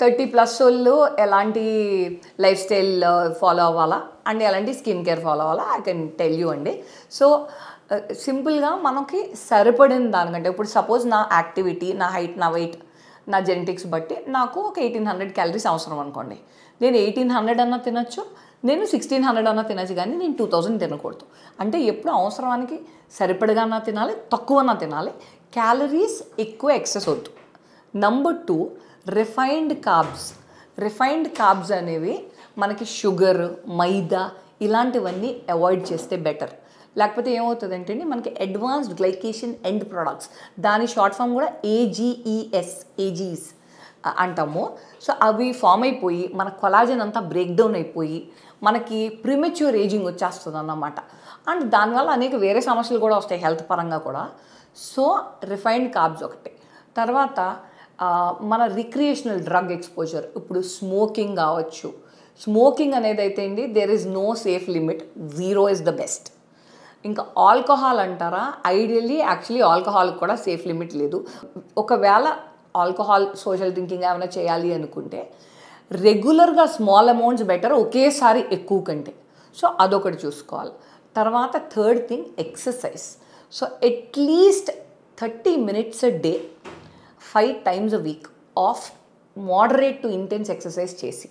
Thirty plus వాళ్ళు ఎలాంటి life style follow అవ్వాలా? అండ్ ఎలాంటి స్కిన్ కేర్ ఫాలో అవ్వాలా? ఐ కెన్ టెల్ యూ అండి. సో సింపుల్గా మనకి సరిపడిన దానికంటే ఇప్పుడు సపోజ్ నా యాక్టివిటీ నా హైట్ నా వెయిట్ నా జెనెటిక్స్ బట్టి నాకు ఒక ఎయిటీన్ హండ్రెడ్ క్యాలరీస్ అవసరం అనుకోండి. నేను ఎయిటీన్ హండ్రెడ్ అన్నా తినచ్చు నేను సిక్స్టీన్ హండ్రెడ్ అన్నా తినచ్చు కానీ నేను టూ థౌజండ్ తినకూడదు. అంటే ఎప్పుడు అవసరానికి సరిపడగా తినాలి తక్కువన్నా తినాలి క్యాలరీస్ ఎక్కువ ఎక్సెస్ వద్దు. Number two refined carbs refined carbs అనేవి మనకి షుగర్ మైదా ఇలాంటివన్నీ అవాయిడ్ చేస్తే బెటర్ లేకపోతే ఏమవుతుందంటే మనకి అడ్వాన్స్డ్ గ్లైకేషన్ ఎండ్ ప్రొడక్ట్స్ దాని షార్ట్ ఫామ్ కూడా ఏజీఈఎస్ ఏజీస్ అంటాము. సో అవి ఫామ్ అయిపోయి మన కొలాజన్ అంతా బ్రేక్ డౌన్ అయిపోయి మనకి ప్రిమెచ్యూర్ ఏజింగ్ వచ్చేస్తుంది అన్నమాట అండ్ దానివల్ల అనేక వేరే సమస్యలు కూడా వస్తాయి హెల్త్ పరంగా కూడా. సో రిఫైన్డ్ కార్బ్స్ ఒకటి. తర్వాత మన రిక్రియేషనల్ డ్రగ్ ఎక్స్పోజర్ ఇప్పుడు స్మోకింగ్ కావచ్చు. స్మోకింగ్ అనేది అయితే అండి there is no safe limit zero is the best ఇంకా ఆల్కహాల్ అంటారా? ఐడియల్లీ యాక్చువల్లీ ఆల్కహాల్ కూడా సేఫ్ లిమిట్ లేదు. ఒకవేళ ఆల్కహాల్ సోషల్ డ్రింకింగ్ ఏమైనా చేయాలి అనుకుంటే రెగ్యులర్గా స్మాల్ అమౌంట్స్ బెటర్ ఒకేసారి ఎక్కువ కంటే. సో అదొకటి చూసుకోవాలి. తర్వాత third thing exercise so at least thirty minutes day five times a week of moderate to intense exercise చేసి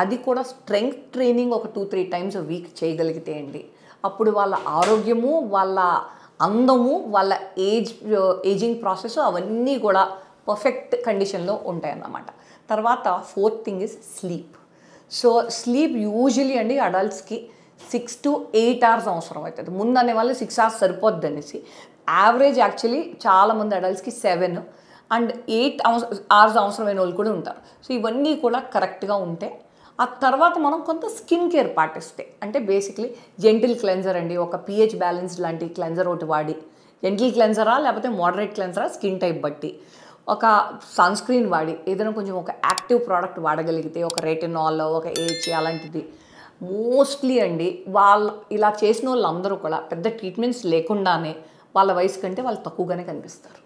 అది కూడా స్ట్రెంగ్త్ ట్రైనింగ్ ఒక టూ త్రీ టైమ్స్ వీక్ చేయగలిగితే అండి. అప్పుడు వాళ్ళ ఆరోగ్యము వాళ్ళ అందము వాళ్ళ ఏజ్ ఏజింగ్ ప్రాసెస్ అవన్నీ కూడా పర్ఫెక్ట్ కండిషన్లో ఉంటాయన్నమాట. తర్వాత fourth thing is sleep so sleep usually అండి అడల్ట్స్కి సిక్స్ టు ఎయిట్ అవర్స్ అవసరం అవుతుంది. ముందు అనే వాళ్ళు సిక్స్ అవర్స్ సరిపోద్ది అనేసి. యావరేజ్ యాక్చువల్లీ చాలామంది అడల్ట్స్కి సెవెన్ అండ్ ఎయిట్ అవర్స్ అవసరమైన వాళ్ళు కూడా ఉంటారు. సో ఇవన్నీ కూడా కరెక్ట్గా ఉంటే ఆ తర్వాత మనం కొంత స్కిన్ కేర్ పాటిస్తే అంటే బేసిక్లీ జెంటిల్ క్లెన్జర్ అండి ఒక పిహెచ్ బ్యాలెన్స్ లాంటి క్లెన్జర్ ఒకటి వాడి జెంటిల్ క్లెన్జరా లేకపోతే మోడరేట్ క్లెన్జరా స్కిన్ టైప్ బట్టి ఒక సన్ స్క్రీన్ వాడి ఏదైనా కొంచెం ఒక యాక్టివ్ ప్రోడక్ట్ వాడగలిగితే ఒక రెటినాల్ ఒక ఏచి అలాంటిది మోస్ట్లీ అండి వాళ్ళ ఇలా చేసిన వాళ్ళందరూ కూడా పెద్ద ట్రీట్మెంట్స్ లేకుండానే వాళ్ళ వయసు కంటే వాళ్ళు తక్కువగానే కనిపిస్తారు.